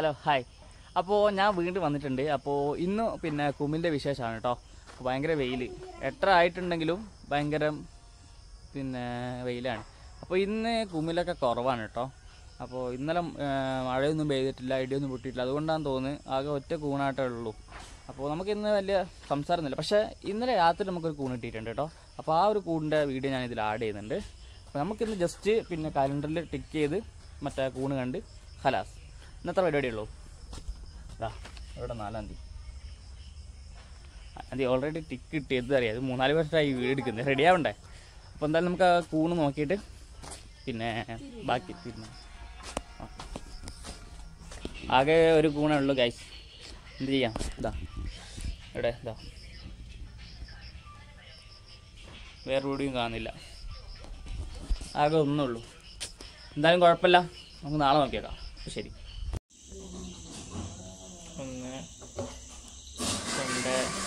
Hello hi അപ്പോൾ ഞാൻ വീണ്ടും വന്നിട്ടുണ്ട്. അപ്പോൾ ഇന്ന് പിന്നെ കുമ്മിന്റെ വിശേഷമാണ് കേട്ടോ ഭയങ്കര വെയിൽ എത്ര ആയിട്ടുണ്ടെങ്കിലും ഭയങ്കര പിന്നെ വെയിലാണ്. അപ്പോൾ ഇന്ന് കുമ്മിലൊക്കെ കുറവാണ് കേട്ടോ അപ്പോൾ ഇന്നലെ മഴയൊന്നും പെയ്തിട്ടില്ല ഇടിയൊന്നും പൊട്ടിയിട്ടില്ല. അതുകൊണ്ടാണ് തോന്നുന്നത് ആകെ ഒറ്റ കൂണായിട്ടേ ഉള്ളൂ. അപ്പോൾ നമുക്ക് ഇന്ന് വലിയ സംസാരമൊന്നുമില്ല പക്ഷേ ഇന്നലെ രാത്രി നമുക്കൊരു കൂൺ കിട്ടിയിട്ടുണ്ട് കേട്ടോ അപ്പോൾ ആ ഒരു കൂണിന്റെ വീഡിയോ ഞാൻ ഇതിൽ ആഡ് ചെയ്യുന്നുണ്ട്. അപ്പോൾ നമുക്കിന്ന് ജസ്റ്റ് പിന്നെ കലണ്ടറിൽ ടിക്ക് ചെയ്ത് മറ്റേ കൂണ് കണ്ട് ഹലാസ് ഇന്നത്തെ പരിപാടിയുള്ളൂ ഇതാ ഇവിടെ നാലാം തീയതി. അത് ഓൾറെഡി ടിക്ക് കിട്ടിയത് അറിയാം. അത് മൂന്നാൽ വർഷമായി വീട് എടുക്കുന്നത്. റെഡി ആവണ്ടേ? അപ്പോൾ എന്തായാലും നമുക്ക് ആ കൂണ് നോക്കിയിട്ട് പിന്നെ ബാക്കി തീരുമാനം ആകെ ഒരു കൂണേ ഉള്ളൂ ഗൈസ് എന്ത് ചെയ്യാം? ഇതാ ഇവിടെ ഇതാ വേറെ എവിടെയും കാണുന്നില്ല. ആകെ ഒന്നുള്ളൂ എന്തായാലും കുഴപ്പമില്ല. നമുക്ക് നാളെ നോക്കിയേക്കാം. ശരി. ഉണ്ട്